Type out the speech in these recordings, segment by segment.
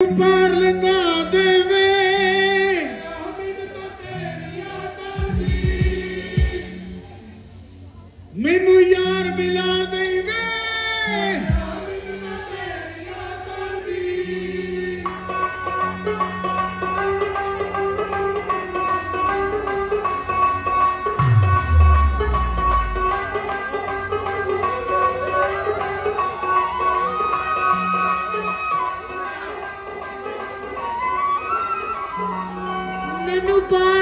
Bye. goodbye.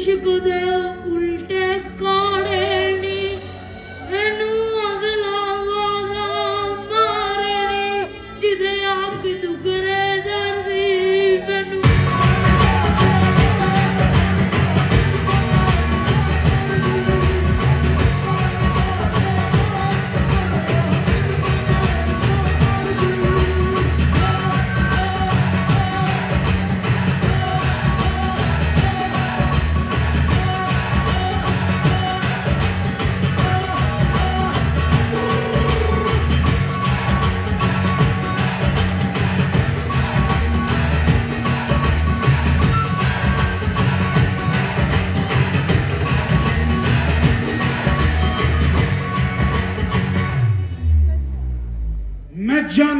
Should go down. John